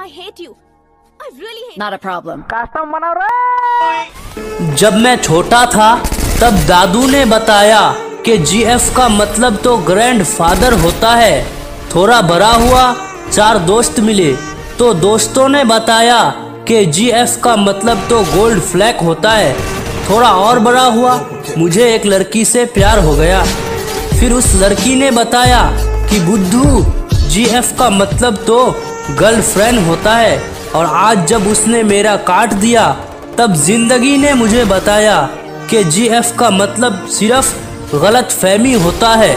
I hate you जब मैं छोटा था तब दादू ने बताया कि जीएफ का मतलब तो ग्रैंड फादर होता है। थोड़ा बड़ा हुआ चार दोस्त मिले। तो दोस्तों ने बताया कि जीएफ का मतलब तो गोल्ड फ्लैग होता है। थोड़ा और बड़ा हुआ मुझे एक लड़की से प्यार हो गया। फिर उस लड़की ने बताया कि बुद्धू जीएफ का मतलब तो गर्लफ्रेंड होता है और आज जब उसने मेरा काट दिया, तब ज़िंदगी ने मुझे बताया कि जीएफ का मतलब सिर्फ़ गलत फहमी होता है।